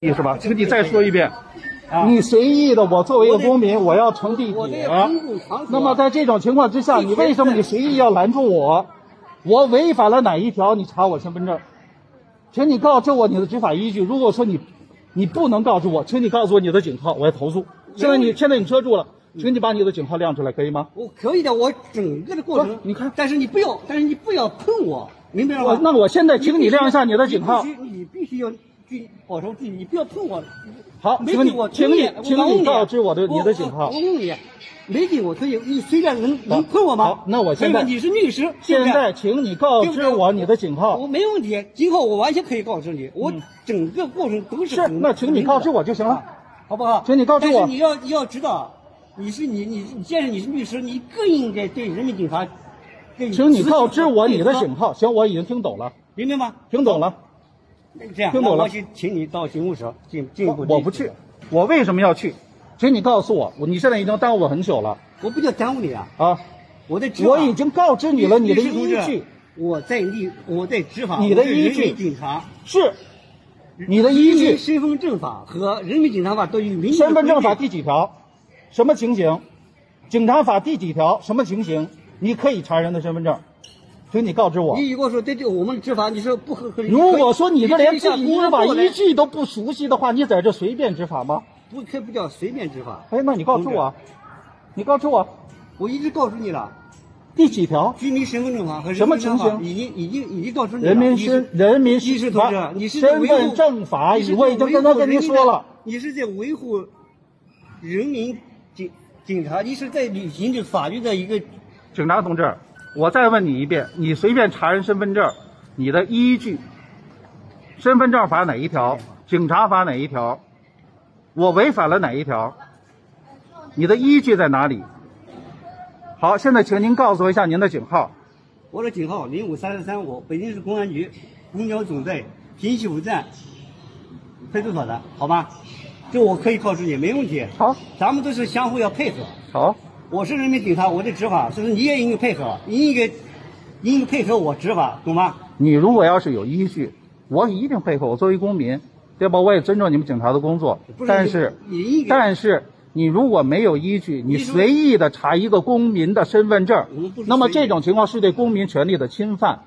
意是吧？请你再说一遍，啊你随意的，我作为一个公民，我要乘地铁。那么在这种情况之下，你为什么你随意要拦住我？我违反了哪一条？你查我身份证，请你告知我你的执法依据。如果说你你不能告知我，请你告诉我你的警号，我要投诉。现在你现在你遮住了，请你把你的警号亮出来，可以吗？我可以的，我整个的过程，你看但是你不要，但是你不要碰我，明白了吗？我那我现在请你亮一下你的警号你。必须你必须要距保持距离，你不要碰我。好，没给我请你请你告知我的我你的警号我。我问你，没给我可以，你随便能能碰我吗？好那我现在你是律师，现在请你告知我你的警号我。没问题，今后我完全可以告知你，我整个过程都是是，那请你告知，我就行了啊。好不好？请你告知我但是你要你要知道，你是你你你，既然你是律师，你更应该对人民警察，对请你告知我你的，警号。行，我已经听懂了，明白吗？听懂了。那这样，那我去请你到警务室进进一步。我不去，，我为什么要去？请你告诉我，我你现在已经耽误我很久了我不叫耽误你啊，啊！我在执法我已经告知你了，你的依据我在立我在执法，你的依据警察。是你的依据。身份证法和人民警察法都有明确身份证法第几条？什么情形？警察法第几条？什么情形？你可以查人的身份证，请你告知我。你如果说对这我们执法，你说不合合理，如果说你这连自己你执法依依据都不熟悉的话，你在这随便执法吗？不可不叫随便执法。哎，那你告诉我，你告诉我我一直告诉你了，第几条？居民身份证法和什么情形已经已经已经告诉你了。人民你是身人民律师同志，你是身维护份证法，我已经跟他说了。，你是在维护人民警警察，你是在履行这法律的一个警察同志，我再问你一遍，你随便查人身份证，你的依据，身份证法哪一条？警察法哪一条？我违反了哪一条？你的依据在哪里？好，现在请您告诉我一下您的警号。我的警号零五三三三五，北京市公安局公交总队平西府站派出所的，好吧？这我可以告诉你，没问题。好，咱们都是相互要配合。好，我是人民警察，我的执法，是不是你也应该配合？你应该应该配合我执法，懂吗？你如果要是有依据，我一定配合。我作为公民，对吧？我也尊重你们警察的工作。是但是但是你如果没有依据，你随意的查一个公民的身份证那么这种情况是对公民权利的侵犯。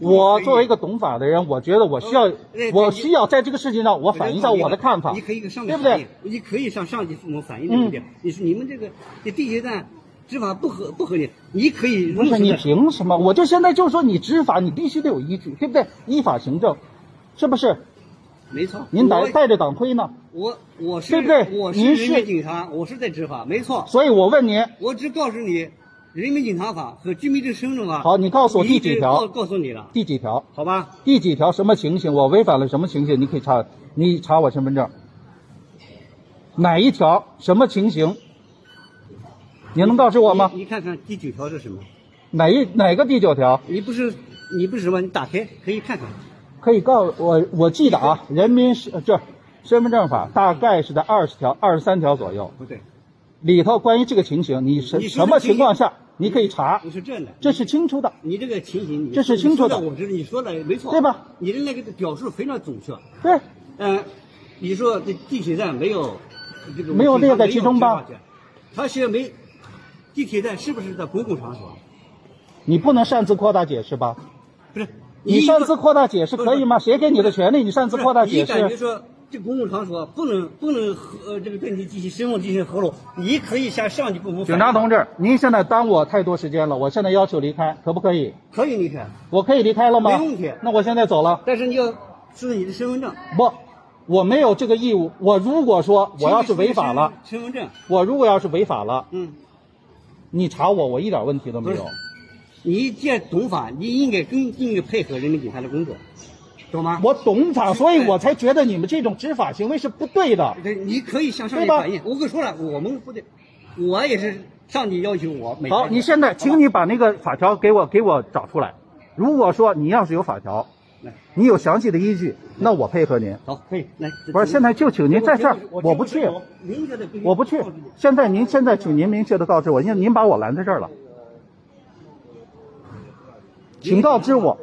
我作为一个懂法的人，我觉得我需要我需要在这个事情上我反映一下我的看法你，可以上对不对你可以向上级父母反映对不对？你说你们这个这地铁站执法不合不合理，你可以不是你凭什么？我就现在就说你执法，你必须得有依据，对不对？依法行政，是不是？没错。您我带带着党徽呢，我我是对不对我是您是人民警察，我是在执法，没错。所以我问您，我只告诉你，人民警察法和居民证身份证法。好你告诉我第几条告告诉你了，第几条？好吧？第几条什么情形？我违反了什么情形？你可以查，你查我身份证。哪一条？什么情形？你能告知我吗？你你看看第九条是什么？哪一哪个第九条？你不是你不是什么？你打开可以看看。可以告我，我记得啊，人民是这身份证法大概是在二十条、二十三条左右不对，里头关于这个情形，你什什么情况下你可以查你，是这样的。这是清楚的。你这个情形，你这是清楚的我知道你说的没错，对吧？你的那个表述非常准确。对，嗯，你说这地铁站没有这个没有列在其中吧？他写没地铁站是不是在公共场所？你不能擅自扩大解释吧？不是你擅自扩大解释可以吗？谁给你的权利？你擅自扩大解你感觉释？说这公共场所不能不能和呃这个对你进行身份进行合拢，你可以向上级部门警察同志，您现在耽误我太多时间了，我现在要求离开，可不可以？可以离开，我可以离开了吗？没问题那我现在走了。但是你要出示你的身份证。不，我没有这个义务。我如果说我要是违法了，身份证，我如果要是违法了，嗯，你查我，我一点问题都没有不。你既然懂法，你应该更应该配合人民警察的工作，懂吗？我懂法，所以我才觉得你们这种执法行为是不对的。对，你可以向上级反映。我跟你说了，我们不对，我也是上级要求我每好，你现在，请你把那个法条给我给我找出来。如果说你要是有法条，来，你有详细的依据，那我配合您。好，可以来。不是，现在就请您在这儿，我不去，我不去。现在您现在请您明确的告知我，因为您把我拦在这儿了，请告知我，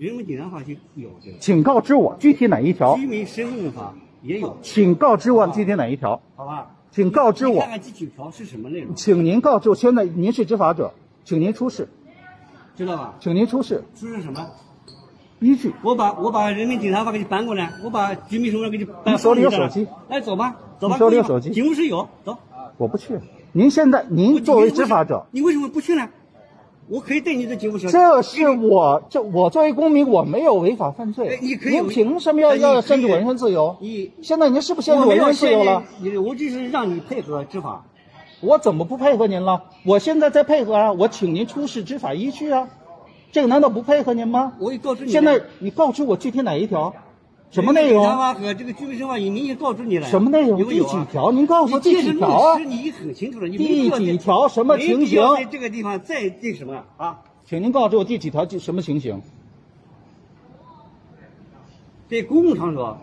人民警察法就有这个请告知我具体哪一条？居民身份证法也有，请告知我具体哪一条？好吧？请告知我看，看第九条是什么内容，请您告知我，现在您是执法者，请您出示，知道吧？请您出示出示什么？依据。我把我把人民警察法给你搬过来，我把居民身份证给你搬。你手里有手机？哎，走吧，走吧。你手里有手机警务室有，走。我不去。您现在，您作为执法者，你为什么不去呢？我可以对你的警务小。这是我这我作为公民，我没有违法犯哎罪。你可以您凭什么要要限制我人身自由？你现在您是不是限制我人身自由了？你，我就是让你配合执法。我怎么不配合您了？我现在在配合啊！我请您出示执法依据啊！这个难道不配合您吗？我也告知你。现在你告知我具体哪一条，什么内容？法和这个居民身份法已明确告知你了。什么内容？第？几条？您告诉我第几条啊你已经很清楚了。你第几条什么情形在这个地方再那什么啊？请您告知我第几条第什么情形？在公共场所，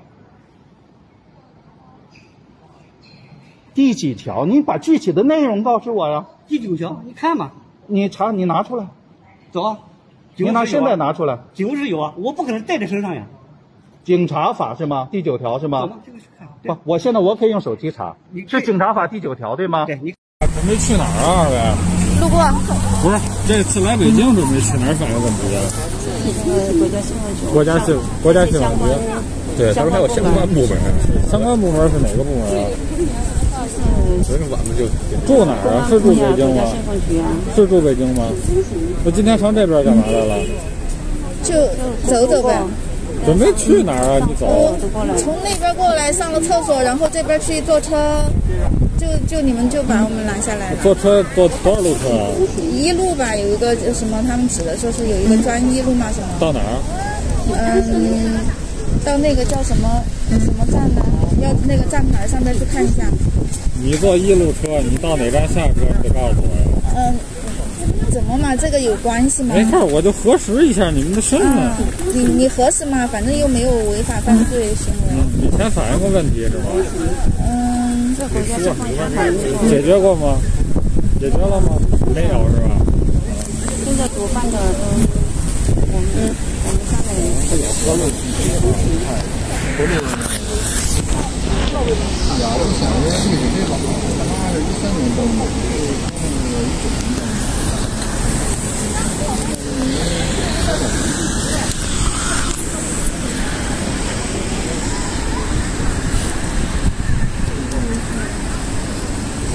第几条？您把具体的内容告诉我呀！第九条，你看嘛，你查，你拿出来，走啊。你拿现在拿出来。警务室有啊，我不可能带在身上呀。警察法是吗？第九条是吗？不，我现在我可以用手机查是警察法第九条对吗？对，你准备去哪儿啊，二位？路过不是，这次来北京准备去哪儿反映问题啊？呃国家新闻局国家新国家新闻局。对，他说还有相关部门。相关部门是哪个部门啊？就住哪儿啊？是住北京吗？是住北京吗？我今天上这边干嘛来了？就走走呗。准备去哪儿啊？你走。从那边过来上了厕所，然后这边去坐车，就就你们就把我们拦下来了。坐车坐多少路车啊？一路吧，有一个什么，他们指的说是有一个专一路嘛，什么，到哪儿？嗯，到那个叫什么什么站呢？要那个站牌上面去看一下。你坐一路车，你到哪站下车？你得告诉我呀。嗯，怎么嘛？这个有关系吗？没事儿，我就核实一下你们的身份。啊，你你核实嘛？反正又没有违法犯罪行为。以前反映过问题是吧？嗯，这国家是放严法律。解决过吗？解决了吗？没有是吧？现在主办的都，我们我们三个人。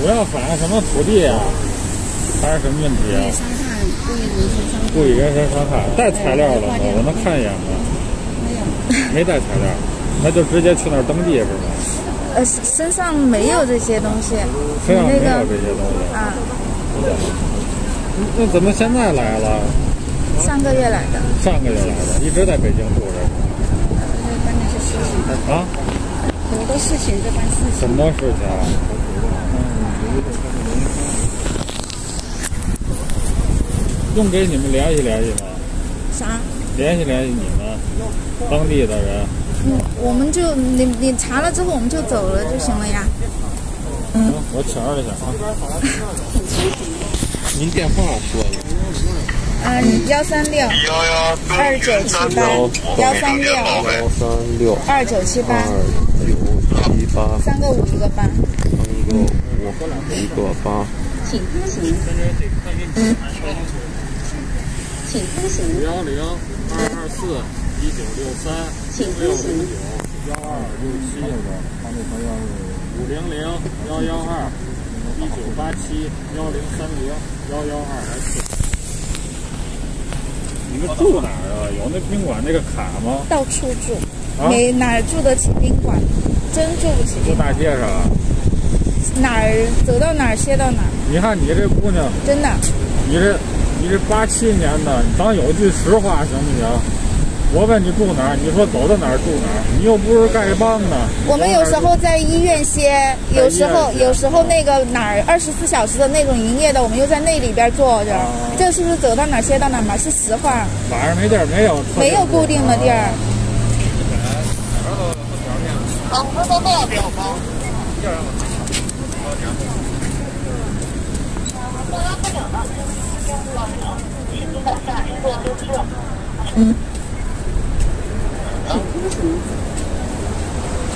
主要反映什么土地啊？还是什么问题啊？故意人身伤害。故意人身伤害，带材料了吗？我能看一眼吗？没有。没带材料，那就直接去那儿登记是吗？呃，身上没有这些东西。身上没有这些东西，啊，那怎么现在来了？上个月来的。上个月来的，一直在北京住着啊？很多事情这办事情。什么事情啊？用给你们联系联系吗？啥？联系联系你们当地的人。嗯，我们就你你查了之后我们就走了就行了呀。行，我请二一下啊。您电话说一下。嗯，幺三六二九七八，幺三六幺三六二九七八，二九七八三个五一个八。三个五一个八。请通行。请通行。五幺零二二四一九六三请通行。幺二六七五零零幺幺二一九八七幺零三零幺幺二 S。住哪儿啊？有那宾馆那个卡吗？到处住，啊没哪儿住得起宾馆，真住不起宾馆。住大街上啊？哪儿走到哪儿歇到哪儿，你看你这姑娘，真的。你这你这八七年的，咱有句实话行不行？我问你住哪儿，你说走到哪儿住哪儿，你又不是丐帮的。我们有时候在医院歇，有时候有时候那个哪儿二十四小时的那种营业的，我们又在那里边坐着。这是不是走到哪儿歇到哪儿嘛？是实话，晚上没地儿，没有没有固定的地儿。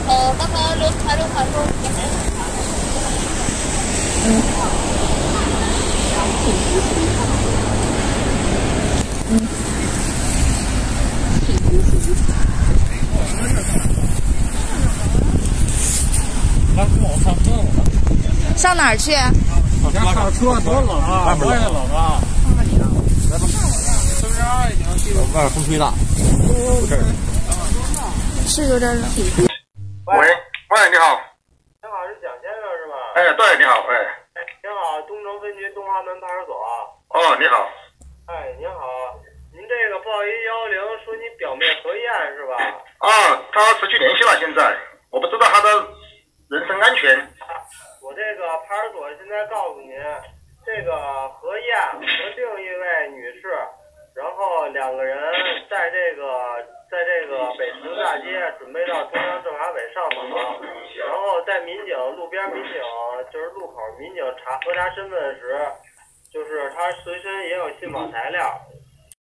呃，刚才刘台刘传说你还来，跟我上哪儿去？上车多冷啊！外面冷啊！来吧，是不是啊？已经外面风吹大。是有点冷。喂喂，你好。你好，是蒋先生是吧？哎，对，你好，哎。哎，您好，东城分局东华门派出所。哦，你好。哎，您好，您这个报一幺零说你表妹何燕是吧？啊，她失去联系了，现在我不知道她的人身安全。我这个派出所现在告诉您，这个何燕和另一位女士，然后两个人在这个在这个北十字大准备到中央政法委上访，然后在民警路边民警就是路口民警查核查身份时，就是他随身也有信访材料，